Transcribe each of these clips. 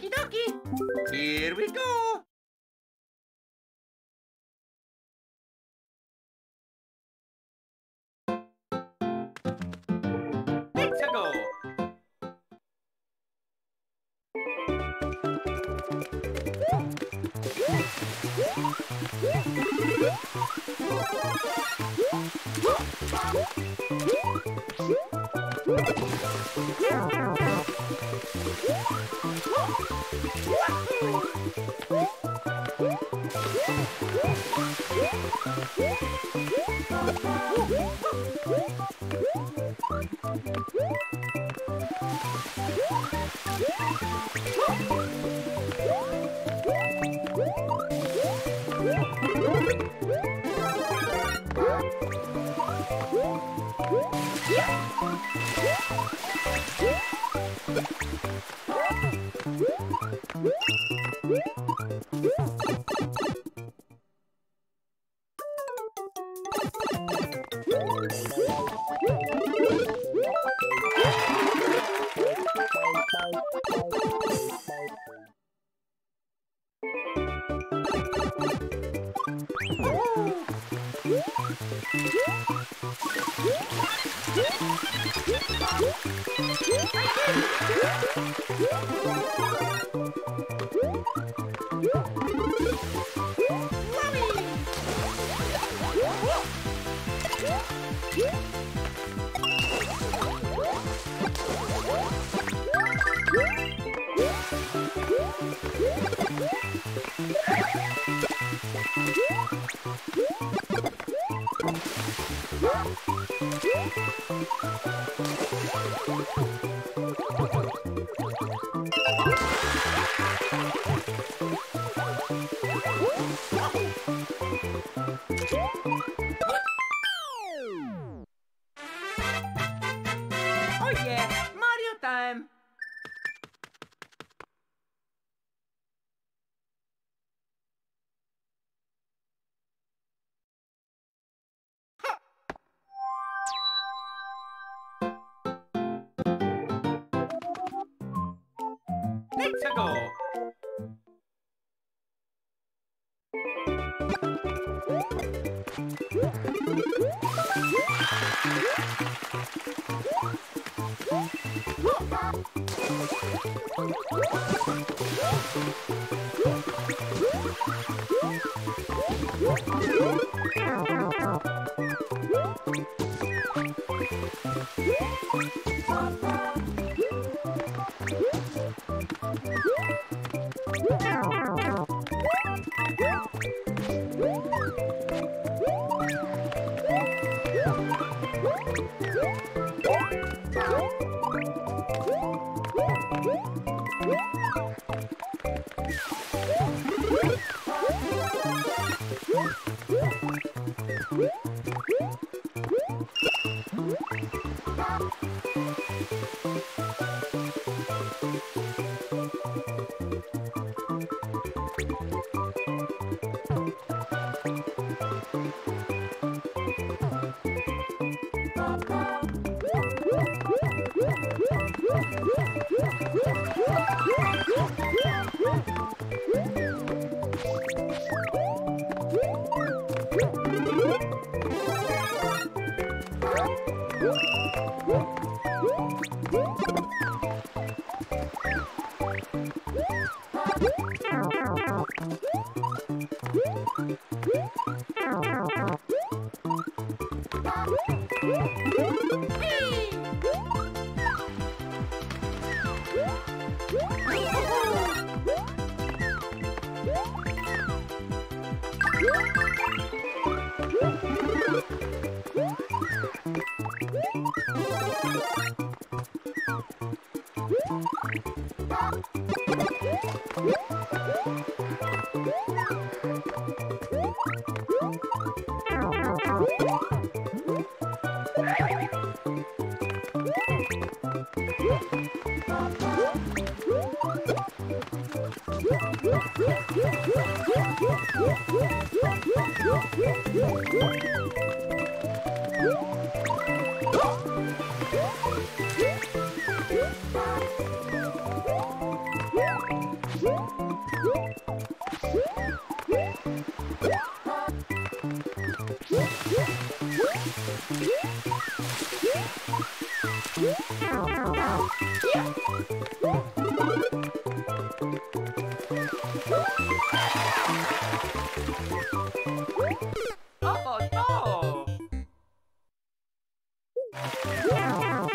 Okie dokie. Here we go. Yeah! Oh let's go. Bye. Woo! Woo! Wow.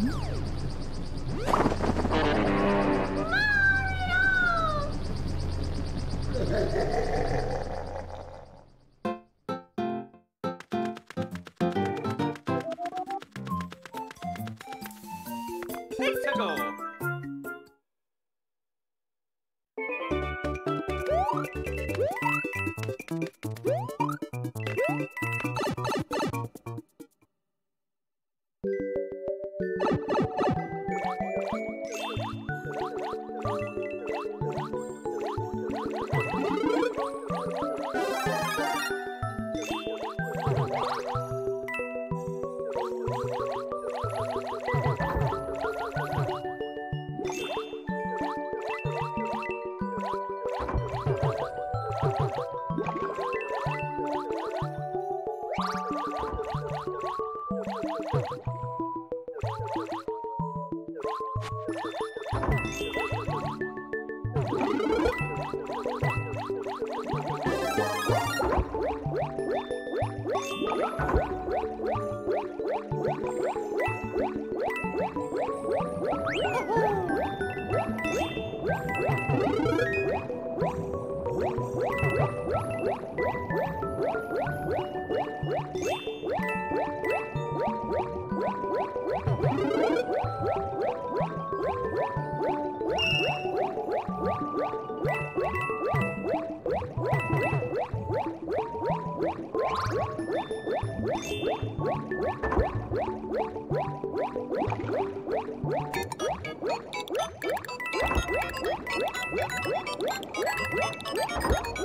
Thank. Oh, Whip, whip, whip, whip, whip, whip.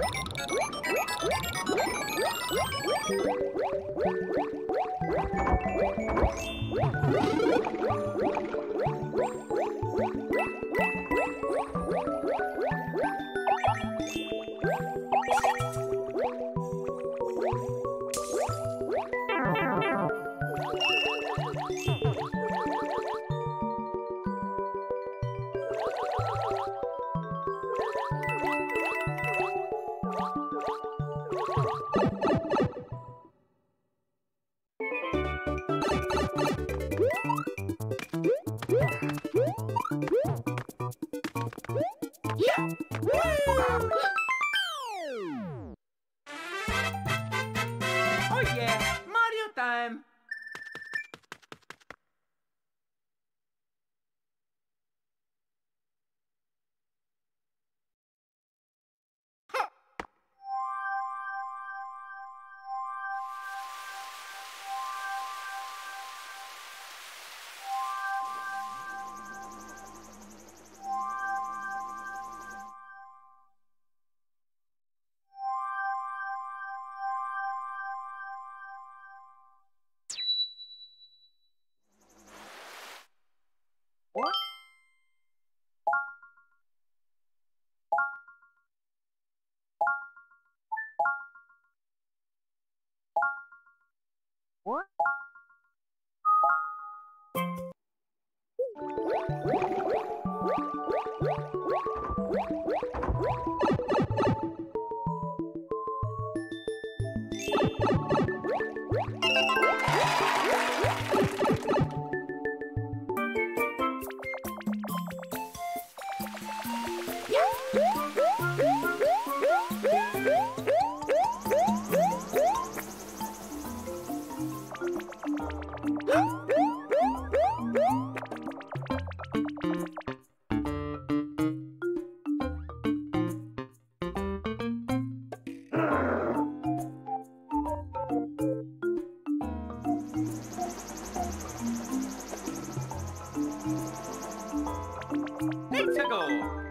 tickle.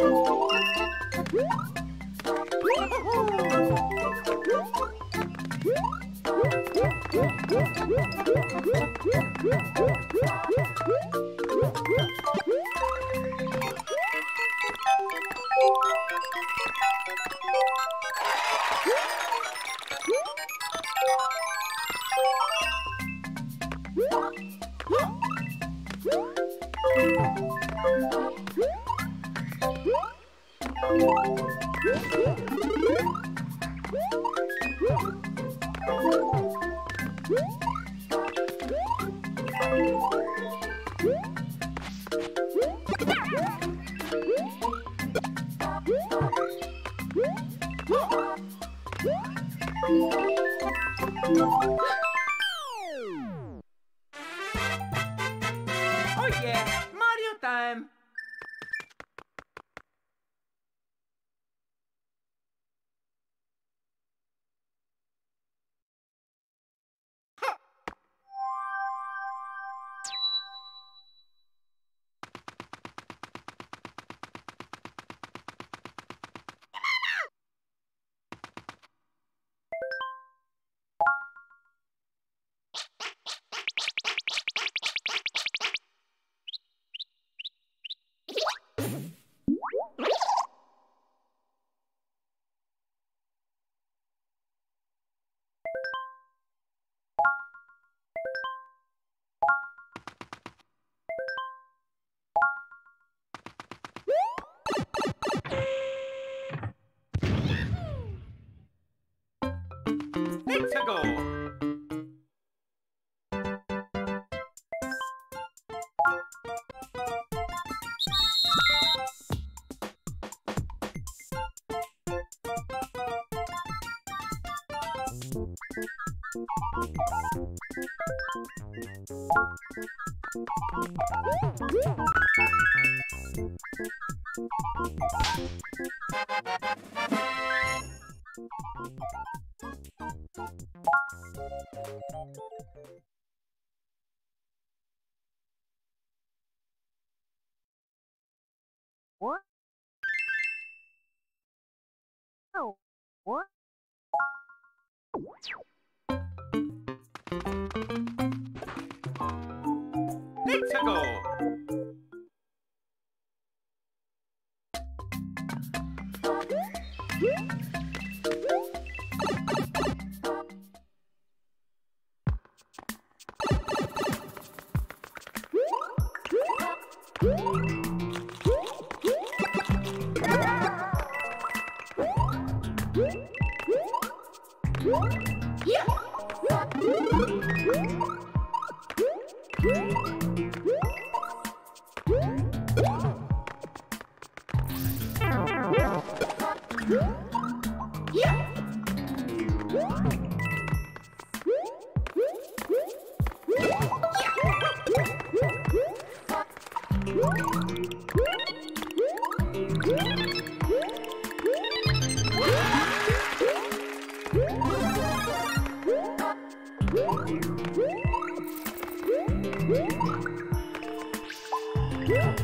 Woo! Woo! Let's go! Oh, what? Let's go! Yeah. Woo!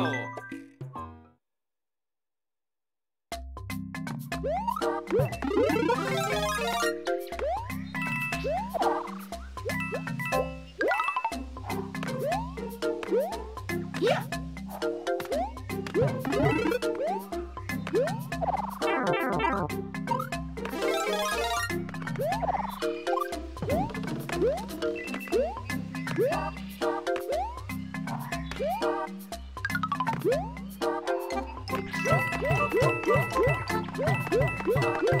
Let's go.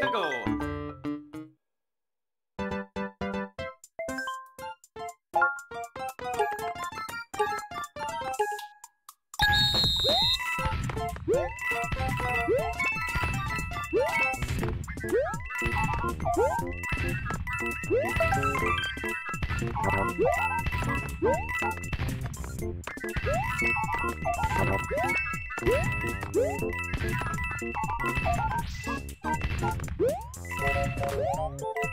Let's you